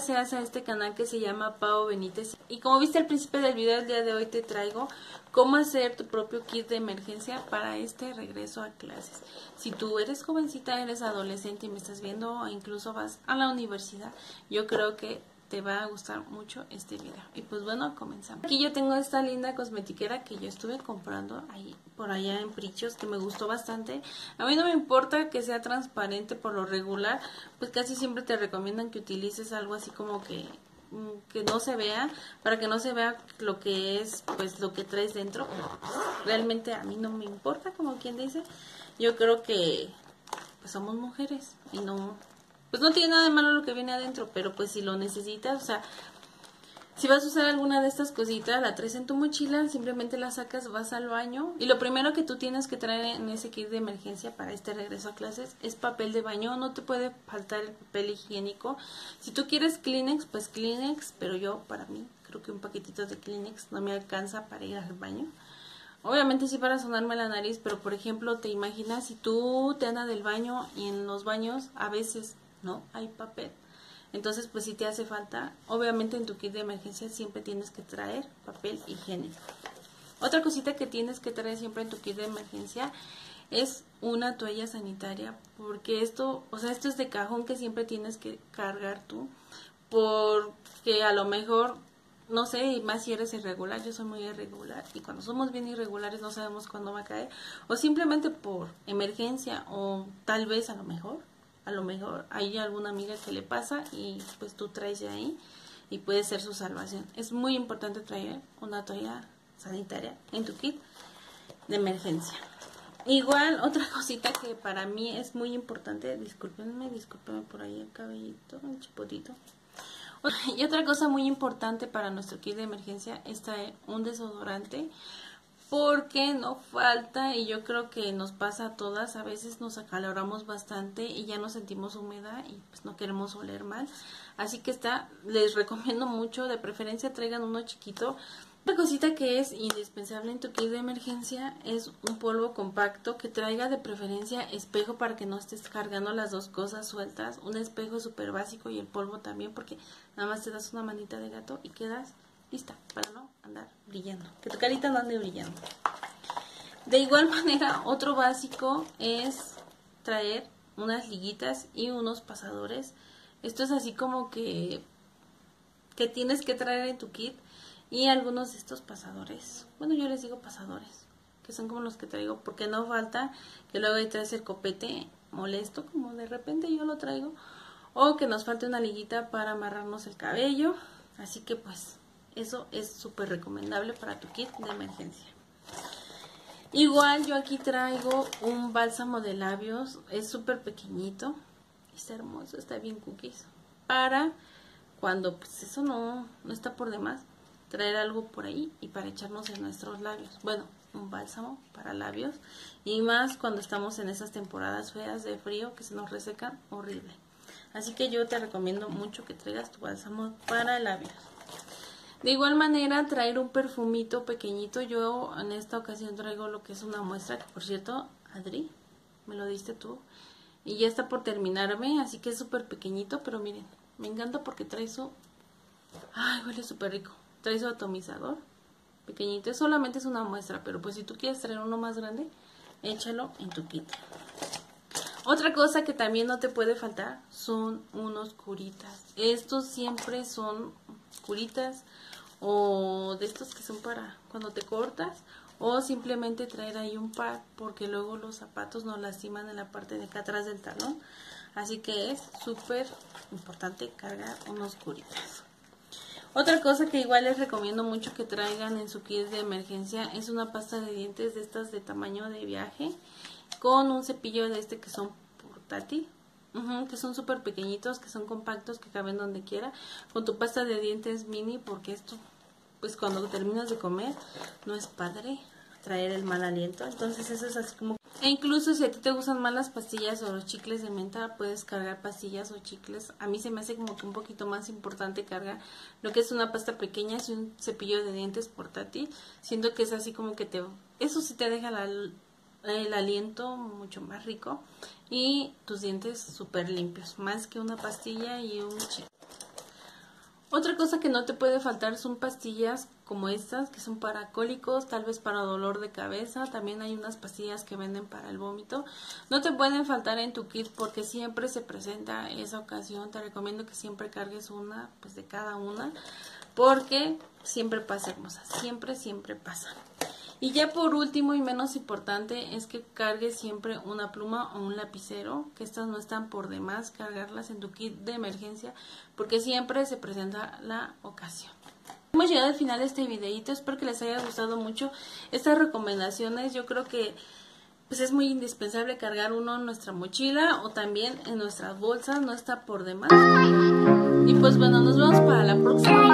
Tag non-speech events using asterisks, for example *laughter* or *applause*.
seas a este canal que se llama Pau Benítez. Y como viste al principio del video, el día de hoy te traigo cómo hacer tu propio kit de emergencia para este regreso a clases. Si tú eres jovencita, eres adolescente y me estás viendo o incluso vas a la universidad, yo creo que te va a gustar mucho este video. Y pues bueno, comenzamos. Aquí yo tengo esta linda cosmetiquera que yo estuve comprando ahí por allá en Prichos, que me gustó bastante. A mí no me importa que sea transparente por lo regular, pues casi siempre te recomiendan que utilices algo así como que mm, que no se vea, para que no se vea lo que es, pues lo que traes dentro. Realmente a mí no me importa, como quien dice. Yo creo que pues somos mujeres y no pues no tiene nada de malo lo que viene adentro, pero pues si lo necesitas, o sea, si vas a usar alguna de estas cositas, la traes en tu mochila, simplemente la sacas, vas al baño y lo primero que tú tienes que traer en ese kit de emergencia para este regreso a clases es papel de baño, no te puede faltar el papel higiénico. Si tú quieres Kleenex, pues Kleenex, pero yo para mí creo que un paquetito de Kleenex no me alcanza para ir al baño. Obviamente sí para sonarme la nariz, pero por ejemplo, te imaginas si tú te andas del baño y en los baños a veces no hay papel. Entonces, pues si te hace falta, obviamente en tu kit de emergencia siempre tienes que traer papel higiénico. Otra cosita que tienes que traer siempre en tu kit de emergencia es una toalla sanitaria, porque esto, o sea, esto es de cajón que siempre tienes que cargar tú, porque a lo mejor, no sé, y más si eres irregular, yo soy muy irregular, y cuando somos bien irregulares no sabemos cuándo va a caer, o simplemente por emergencia, o tal vez a lo mejor a lo mejor hay alguna amiga que le pasa y pues tú traes de ahí y puede ser su salvación. Es muy importante traer una toalla sanitaria en tu kit de emergencia. Igual, otra *laughs* cosita que para mí es muy importante, discúlpenme, discúlpenme por ahí el cabellito, el chipotito. *laughs* Y otra cosa muy importante para nuestro kit de emergencia es un desodorante porque no falta y yo creo que nos pasa a todas, a veces nos acaloramos bastante y ya nos sentimos húmeda y pues no queremos oler mal, así que está, les recomiendo mucho, de preferencia traigan uno chiquito. Otra cosita que es indispensable en tu kit de emergencia es un polvo compacto que traiga de preferencia espejo para que no estés cargando las dos cosas sueltas, un espejo súper básico y el polvo también porque nada más te das una manita de gato y quedas lista para no andar brillando. Que tu carita no ande brillando. De igual *laughs* manera, otro básico es traer unas liguitas y unos pasadores. Esto es así como que, que tienes que traer en tu kit. Y algunos de estos pasadores, bueno yo les digo pasadores, que son como los que traigo, porque no falta que luego traes el copete molesto, como de repente yo lo traigo, o que nos falte una liguita para amarrarnos el cabello. Así que pues eso es súper recomendable para tu kit de emergencia. Igual yo aquí traigo un bálsamo de labios. Es súper pequeñito. Está hermoso, está bien cookies. Para cuando pues eso no, no está por demás. Traer algo por ahí y para echarnos en nuestros labios. Bueno, un bálsamo para labios. Y más cuando estamos en esas temporadas feas de frío que se nos resecan horrible. Así que yo te recomiendo mucho que traigas tu bálsamo para labios. De igual manera, traer un perfumito pequeñito. Yo en esta ocasión traigo lo que es una muestra, que por cierto, Adri, me lo diste tú. Y ya está por terminarme, así que es súper pequeñito, pero miren, me encanta porque trae su... Ay, huele súper rico. Trae su atomizador pequeñito. Solamente es una muestra, pero pues si tú quieres traer uno más grande, échalo en tu kit. Otra cosa que también no te puede faltar son unos curitas. Estos siempre son curitas o de estos que son para cuando te cortas o simplemente traer ahí un par porque luego los zapatos nos lastiman en la parte de acá atrás del talón. Así que es súper importante cargar unos curitas. Otra cosa que igual les recomiendo mucho que traigan en su kit de emergencia es una pasta de dientes de estas de tamaño de viaje con un cepillo de este que son portátil que son súper pequeñitos, que son compactos, que caben donde quiera, con tu pasta de dientes mini, porque esto, pues cuando terminas de comer, no es padre traer el mal aliento, entonces eso es así como... E incluso si a ti te gustan más las pastillas o los chicles de menta, puedes cargar pastillas o chicles. A mí se me hace como que un poquito más importante cargar lo que es una pasta pequeña y un cepillo de dientes portátil, siendo que es así como que te... Eso sí te deja la el aliento mucho más rico y tus dientes súper limpios, más que una pastilla y un chip. Otra cosa que no te puede faltar son pastillas como estas, que son para cólicos, tal vez para dolor de cabeza. También hay unas pastillas que venden para el vómito. No te pueden faltar en tu kit porque siempre se presenta esa ocasión. Te recomiendo que siempre cargues una, pues de cada una, porque siempre pasa hermosa. Siempre, siempre pasa. Y ya por último y menos importante es que cargues siempre una pluma o un lapicero, que estas no están por demás cargarlas en tu kit de emergencia porque siempre se presenta la ocasión. Hemos llegado al final de este videito, espero que les haya gustado mucho estas recomendaciones, yo creo que pues es muy indispensable cargar uno en nuestra mochila o también en nuestras bolsas, no está por demás. Y pues bueno, nos vemos para la próxima.